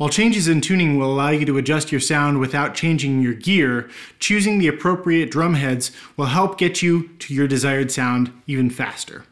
While changes in tuning will allow you to adjust your sound without changing your gear, choosing the appropriate drum heads will help get you to your desired sound even faster.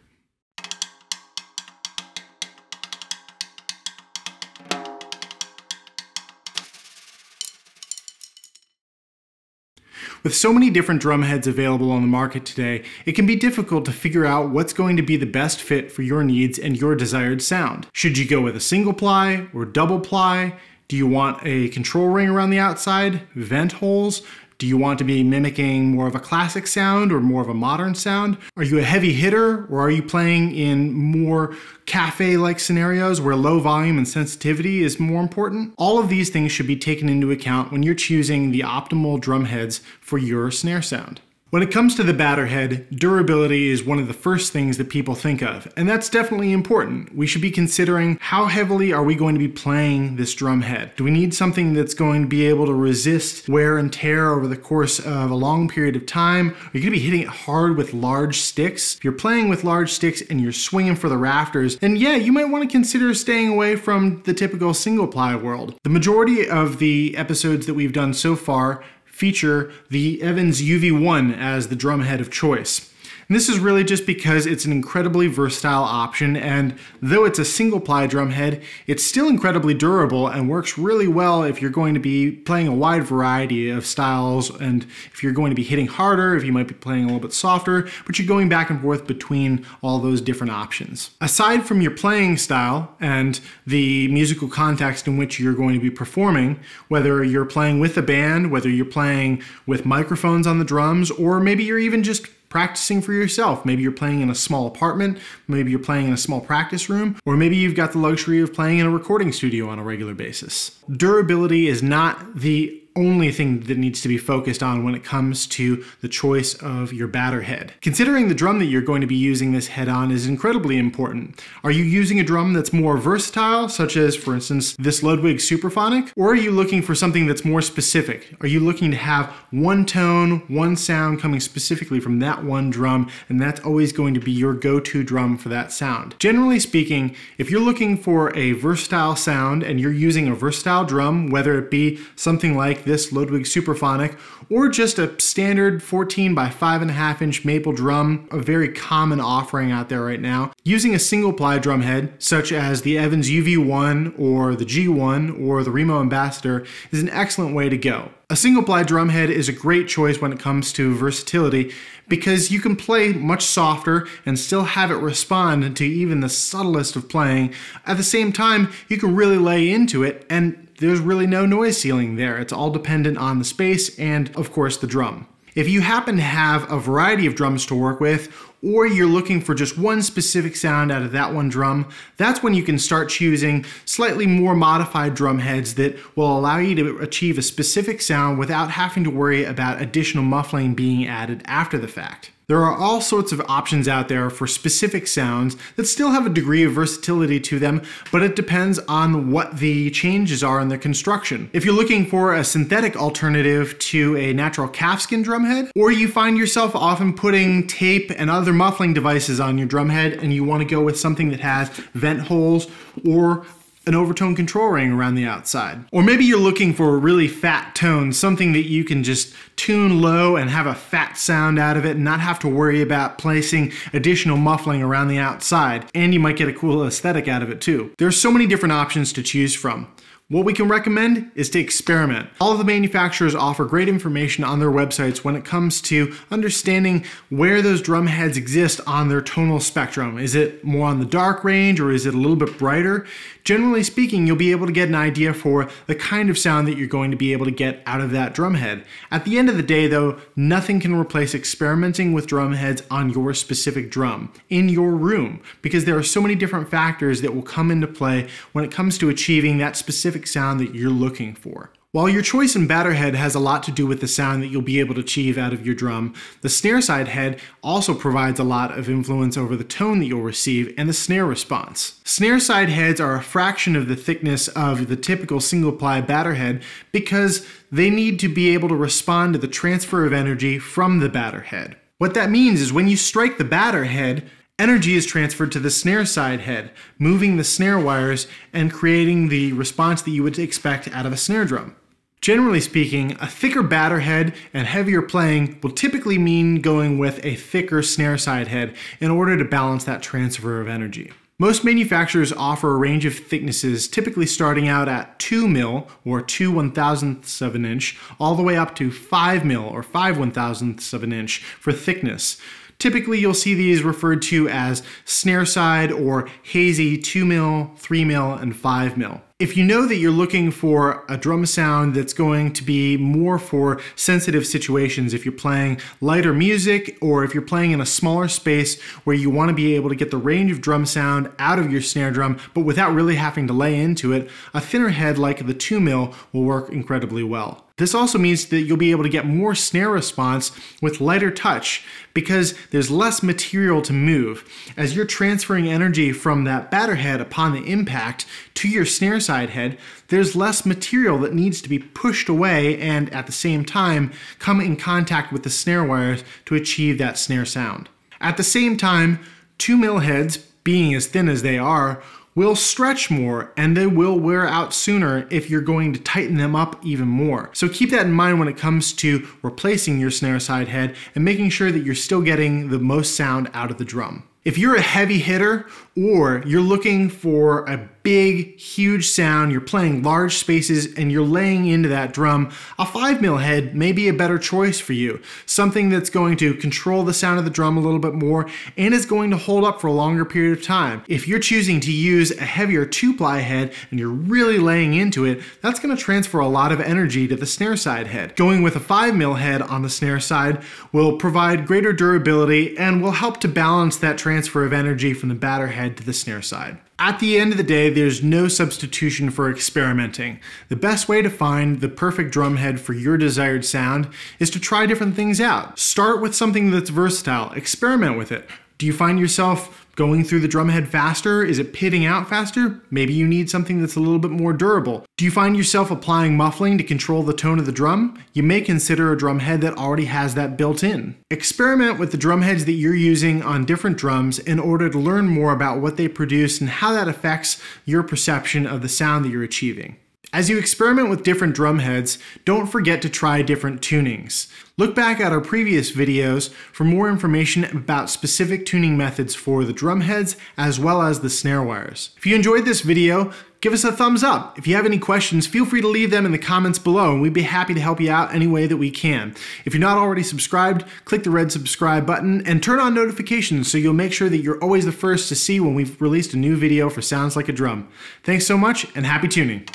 With so many different drum heads available on the market today, it can be difficult to figure out what's going to be the best fit for your needs and your desired sound. Should you go with a single ply or double ply? Do you want a control ring around the outside, vent holes? Do you want to be mimicking more of a classic sound or more of a modern sound? Are you a heavy hitter or are you playing in more cafe like scenarios where low volume and sensitivity is more important? All of these things should be taken into account when you're choosing the optimal drum heads for your snare sound. When it comes to the batter head, durability is one of the first things that people think of, and that's definitely important. We should be considering how heavily are we going to be playing this drum head? Do we need something that's going to be able to resist wear and tear over the course of a long period of time? Are you going to be hitting it hard with large sticks? If you're playing with large sticks and you're swinging for the rafters, then yeah, you might want to consider staying away from the typical single ply world. The majority of the episodes that we've done so far feature the Evans UV1 as the drum head of choice. And this is really just because it's an incredibly versatile option and though it's a single ply drum head, it's still incredibly durable and works really well if you're going to be playing a wide variety of styles and if you're going to be hitting harder, if you might be playing a little bit softer, but you're going back and forth between all those different options. Aside from your playing style and the musical context in which you're going to be performing, whether you're playing with a band, whether you're playing with microphones on the drums, or maybe you're even just practicing for yourself. Maybe you're playing in a small apartment, maybe you're playing in a small practice room, or maybe you've got the luxury of playing in a recording studio on a regular basis. Durability is not the only thing that needs to be focused on when it comes to the choice of your batter head. Considering the drum that you're going to be using this head on is incredibly important. Are you using a drum that's more versatile, such as, for instance, this Ludwig Supraphonic? Or are you looking for something that's more specific? Are you looking to have one tone, one sound coming specifically from that one drum, and that's always going to be your go-to drum for that sound? Generally speaking, if you're looking for a versatile sound and you're using a versatile drum, whether it be something like this Ludwig Supraphonic, or just a standard 14 by 5.5 inch maple drum, a very common offering out there right now. Using a single ply drum head, such as the Evans UV1 or the G1 or the Remo Ambassador, is an excellent way to go. A single ply drum head is a great choice when it comes to versatility because you can play much softer and still have it respond to even the subtlest of playing. At the same time, you can really lay into it and there's really no noise ceiling there. It's all dependent on the space and, of course, the drum. If you happen to have a variety of drums to work with, or you're looking for just one specific sound out of that one drum, that's when you can start choosing slightly more modified drum heads that will allow you to achieve a specific sound without having to worry about additional muffling being added after the fact. There are all sorts of options out there for specific sounds that still have a degree of versatility to them, but it depends on what the changes are in the construction. If you're looking for a synthetic alternative to a natural calfskin drumhead, or you find yourself often putting tape and other muffling devices on your drumhead and you want to go with something that has vent holes or an overtone control ring around the outside. Or maybe you're looking for a really fat tone, something that you can just tune low and have a fat sound out of it and not have to worry about placing additional muffling around the outside. And you might get a cool aesthetic out of it too. There's so many different options to choose from. What we can recommend is to experiment. All of the manufacturers offer great information on their websites when it comes to understanding where those drum heads exist on their tonal spectrum. Is it more on the dark range or is it a little bit brighter? Generally speaking, you'll be able to get an idea for the kind of sound that you're going to be able to get out of that drum head. At the end of the day though, nothing can replace experimenting with drum heads on your specific drum, in your room, because there are so many different factors that will come into play when it comes to achieving that specific specific sound that you're looking for. While your choice in batter head has a lot to do with the sound that you'll be able to achieve out of your drum, the snare side head also provides a lot of influence over the tone that you'll receive and the snare response. Snare side heads are a fraction of the thickness of the typical single ply batter head because they need to be able to respond to the transfer of energy from the batter head. What that means is when you strike the batter head, energy is transferred to the snare side head, moving the snare wires and creating the response that you would expect out of a snare drum. Generally speaking, a thicker batter head and heavier playing will typically mean going with a thicker snare side head in order to balance that transfer of energy. Most manufacturers offer a range of thicknesses, typically starting out at 2 mil or 2 one thousandths of an inch, all the way up to 5 mil or 5 one thousandths of an inch for thickness. Typically, you'll see these referred to as snare side or hazy 2 mil, 3 mil, and 5 mil. If you know that you're looking for a drum sound that's going to be more for sensitive situations, if you're playing lighter music or if you're playing in a smaller space where you want to be able to get the range of drum sound out of your snare drum, but without really having to lay into it, a thinner head like the 2 mil will work incredibly well. This also means that you'll be able to get more snare response with lighter touch because there's less material to move. As you're transferring energy from that batter head upon the impact to your snare side head, there's less material that needs to be pushed away and at the same time come in contact with the snare wires to achieve that snare sound. At the same time, 2 mill heads, being as thin as they are, will stretch more and they will wear out sooner if you're going to tighten them up even more. So keep that in mind when it comes to replacing your snare side head and making sure that you're still getting the most sound out of the drum. If you're a heavy hitter or you're looking for a big, huge sound, you're playing large spaces and you're laying into that drum, a 5 mil head may be a better choice for you. Something that's going to control the sound of the drum a little bit more and is going to hold up for a longer period of time. If you're choosing to use a heavier 2 ply head and you're really laying into it, that's going to transfer a lot of energy to the snare side head. Going with a 5 mil head on the snare side will provide greater durability and will help to balance that transfer of energy from the batter head to the snare side. At the end of the day, there's no substitution for experimenting. The best way to find the perfect drum head for your desired sound is to try different things out. Start with something that's versatile, experiment with it. Do you find yourself going through the drumhead faster? Is it pitting out faster? Maybe you need something that's a little bit more durable. Do you find yourself applying muffling to control the tone of the drum? You may consider a drumhead that already has that built in. Experiment with the drumheads that you're using on different drums in order to learn more about what they produce and how that affects your perception of the sound that you're achieving. As you experiment with different drum heads, don't forget to try different tunings. Look back at our previous videos for more information about specific tuning methods for the drum heads as well as the snare wires. If you enjoyed this video, give us a thumbs up. If you have any questions, feel free to leave them in the comments below and we'd be happy to help you out any way that we can. If you're not already subscribed, click the red subscribe button and turn on notifications so you'll make sure that you're always the first to see when we've released a new video for Sounds Like a Drum. Thanks so much and happy tuning.